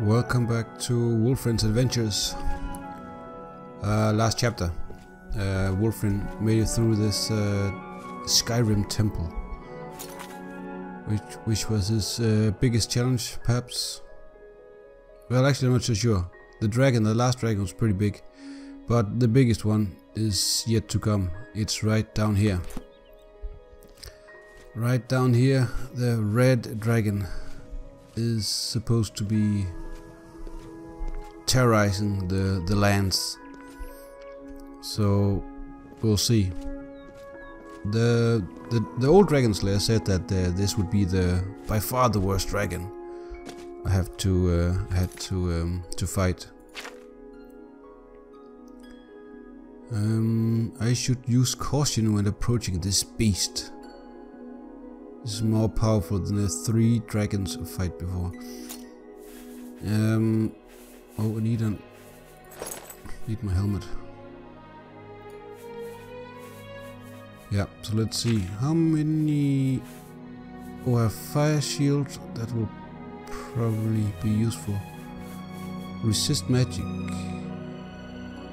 Welcome back to Wulfrinn's Adventures. Uh, last chapter, uh, Wolfrin made it through this uh, Skyrim temple, which which was his uh, biggest challenge, perhaps. Well, actually, I'm not so sure. The dragon, the last dragon, was pretty big, but the biggest one is yet to come. It's right down here. Right down here, the red dragon is supposed to be terrorizing the, the lands. So we'll see. The, the the old dragon slayer said that uh, this would be the by far the worst dragon I have to uh, had to um, to fight. Um, I should use caution when approaching this beast. This is more powerful than the three dragons I fight before. Um, oh, I need an need my helmet. Yeah, so let's see how many. Oh, I have fire shield. That will probably be useful. Resist magic.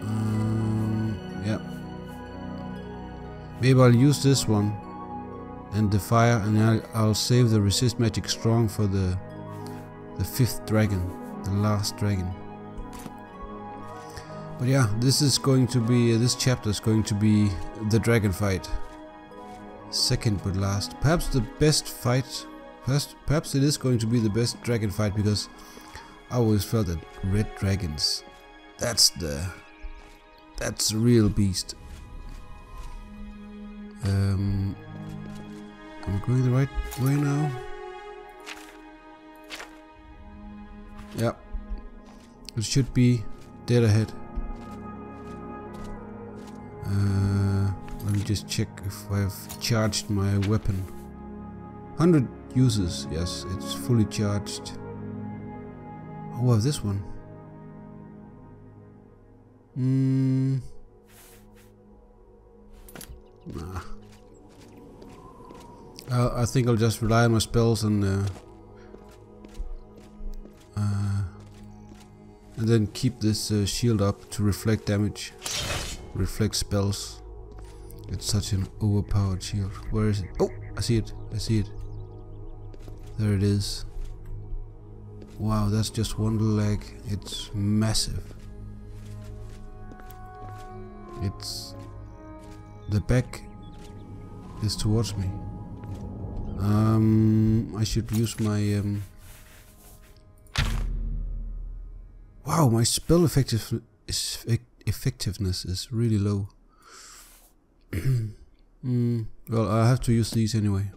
Um, yeah. Maybe I'll use this one and the fire and I'll, I'll save the resist magic strong for the the fifth dragon the last dragon but yeah this is going to be uh, this chapter is going to be the dragon fight second but last perhaps the best fight perhaps, perhaps it is going to be the best dragon fight because I always felt that red dragons that's the that's the real beast um Am I going the right way now? Yep. It should be dead ahead. Uh, let me just check if I have charged my weapon. 100 uses, yes, it's fully charged. Oh, I have this one. Hmm. Nah. Uh, I think I'll just rely on my spells and uh, uh, and then keep this uh, shield up to reflect damage, reflect spells. It's such an overpowered shield. Where is it? Oh, I see it. I see it. There it is. Wow, that's just one leg. It's massive. It's the back is towards me. Um, I should use my. Um, wow, my spell effective is, effectiveness is really low. mm, well, I have to use these anyway.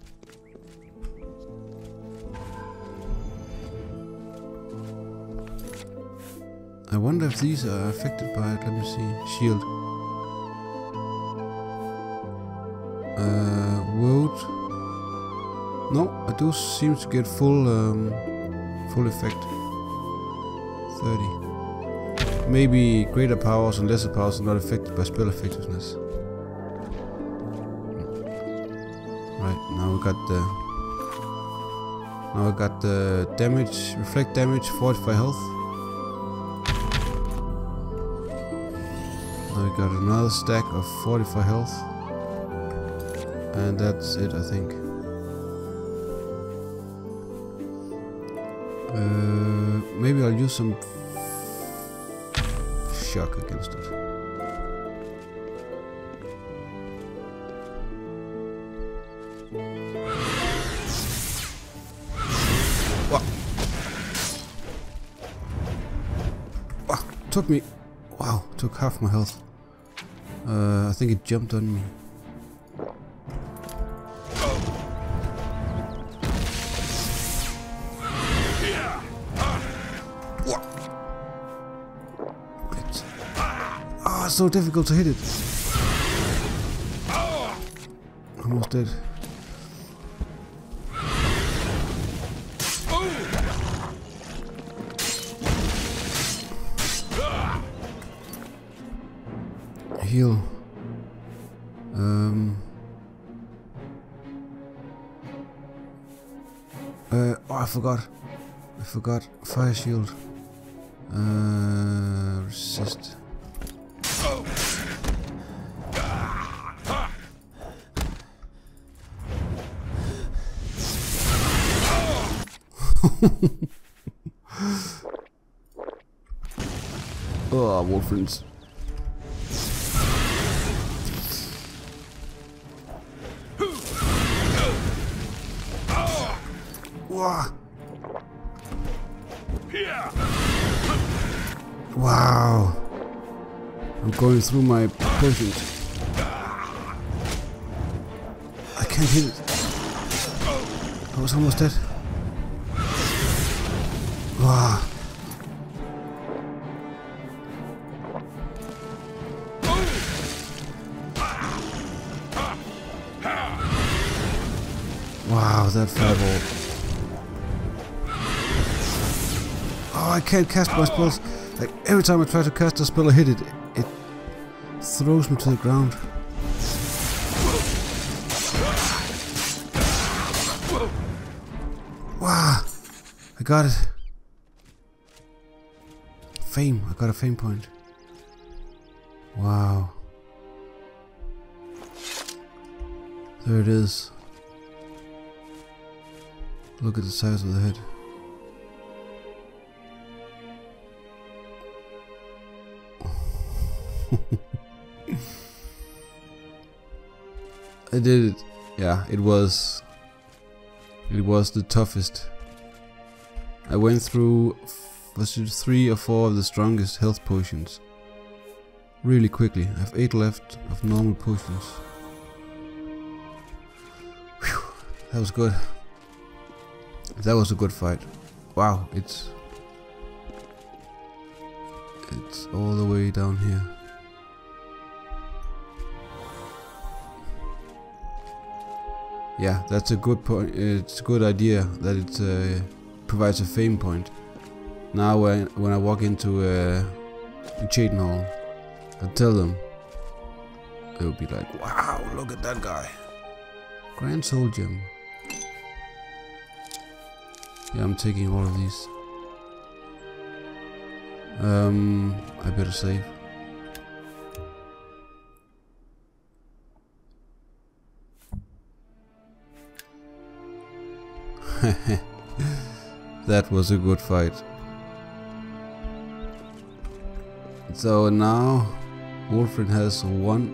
I wonder if these are affected by it. Let me see. Shield. Uh, woad. No, I do seem to get full um, full effect. 30. Maybe greater powers and lesser powers are not affected by spell effectiveness. Right, now we got the now we got the damage, reflect damage, fortify health. Now we got another stack of fortify health. And that's it I think. Uh, maybe I'll use some shock against it. What? What? Took me. Wow, took half my health. Uh, I think it jumped on me. So difficult to hit it. Almost dead. Heal. Um. Uh, oh, I forgot. I forgot. Fire shield. Uh, resist. oh, Wulfrinns. Wow. Wow. I'm going through my potions. I can't hit it. I was almost dead. Wow. Wow, that fireball. Oh, I can't cast my spells. Like, every time I try to cast a spell, I hit it. It throws me to the ground. Wow. I got it. Fame. I got a fame point. Wow. There it is. Look at the size of the head. I did it. Yeah, it was. It was the toughest. I went through it three or four of the strongest health potions. Really quickly. I have eight left of normal potions. Whew, that was good. That was a good fight. Wow, it's it's all the way down here. Yeah, that's a good point. It's a good idea that it uh, provides a fame point. Now, when when I walk into uh, Cheydinhal, I tell them, will be like, "Wow, look at that guy, Grand Gem." Yeah, I'm taking all of these. Um, I better save. that was a good fight. So now Wulfrinn has one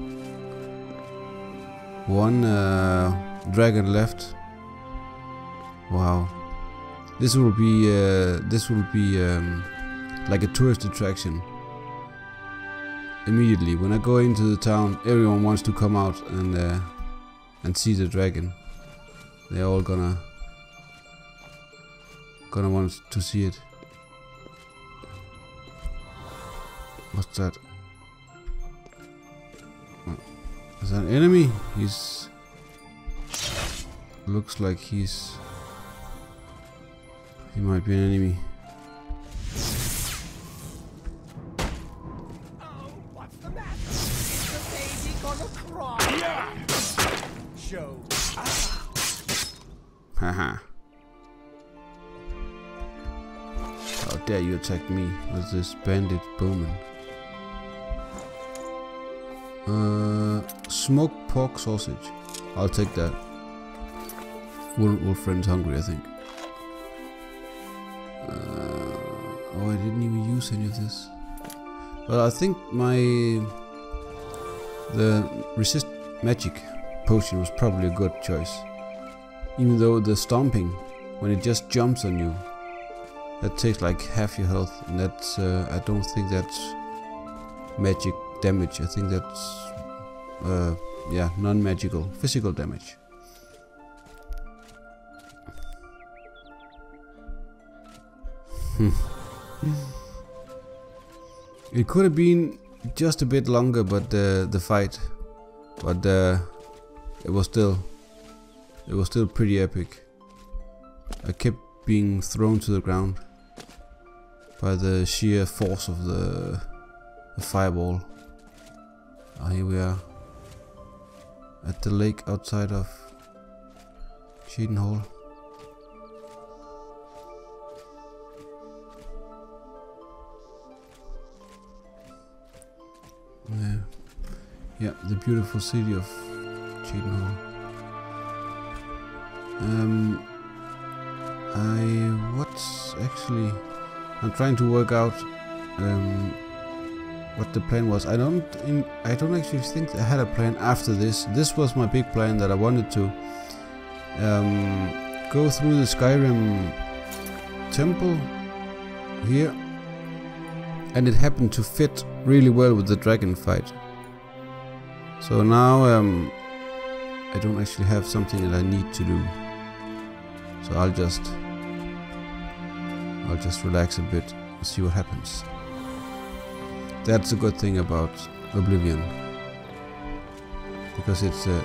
one uh, dragon left. Wow. This will be uh, this will be um, like a tourist attraction. Immediately when I go into the town, everyone wants to come out and uh, and see the dragon. They're all gonna gonna want to see it. What's that? Hmm. Is that an enemy? He's looks like he's he might be an enemy. Haha. How dare you attack me with this bandit bowman? Uh, smoked pork sausage. I'll take that. Wolf, Wolf friend's hungry, I think. Uh, oh, I didn't even use any of this. Well, I think my the resist magic potion was probably a good choice. Even though the stomping, when it just jumps on you, that takes like half your health, and that's uh, I don't think that's magic damage. I think that's uh, yeah, non-magical, physical damage. it could have been just a bit longer, but uh, the fight, but uh, it was still, it was still pretty epic. I kept being thrown to the ground by the sheer force of the, the fireball. Oh, here we are. At the lake outside of Cheydinhal. Yeah. Yeah, the beautiful city of Cheydinhal. Um, I what's actually I'm trying to work out um, what the plan was. I don't in, I don't actually think I had a plan after this. This was my big plan that I wanted to um, go through the Skyrim temple here and it happened to fit really well with the dragon fight. So now um, I don't actually have something that I need to do. So I'll just I'll just relax a bit and see what happens. That's a good thing about Oblivion. Because it's a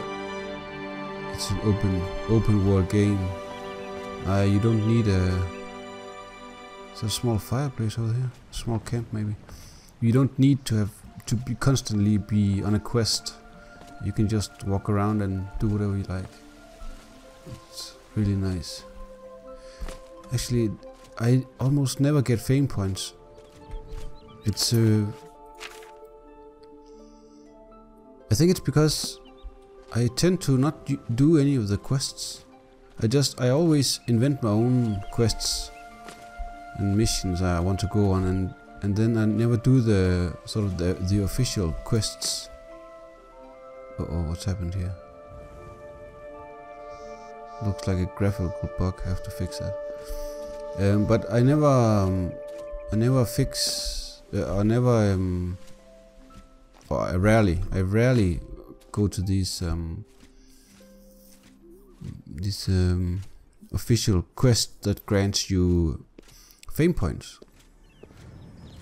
it's an open open world game. Uh, you don't need a it's a small fireplace over here, a small camp maybe. You don't need to have to be constantly be on a quest. You can just walk around and do whatever you like. It's really nice. Actually, I almost never get fame points. It's uh, I think it's because I tend to not do any of the quests. I just I always invent my own quests and missions I want to go on and and then I never do the sort of the the official quests. Uh oh, what's happened here? Looks like a graphical bug. I have to fix that. Um, but I never, um, I never fix, uh, I never, um, I rarely, I rarely go to these, um, this um, official quest that grants you fame points.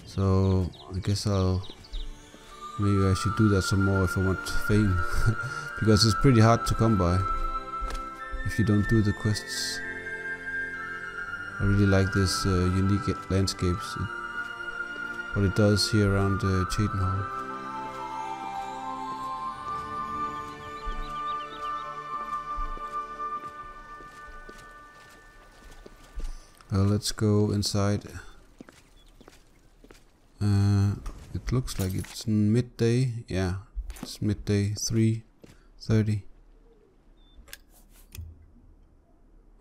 So I guess I'll maybe I should do that some more if I want fame because it's pretty hard to come by if you don't do the quests. I really like this uh, unique landscapes, it, what it does here around uh, Cheydinhal. Well, let's go inside. Uh, it looks like it's midday. Yeah, it's midday, 3.30.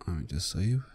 Let me just save.